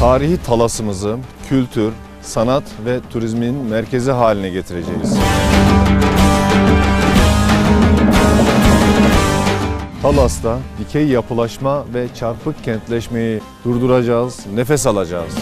Tarihi Talas'ımızı kültür, sanat ve turizmin merkezi haline getireceğiz. Talas'ta dikey yapılaşma ve çarpık kentleşmeyi durduracağız, nefes alacağız.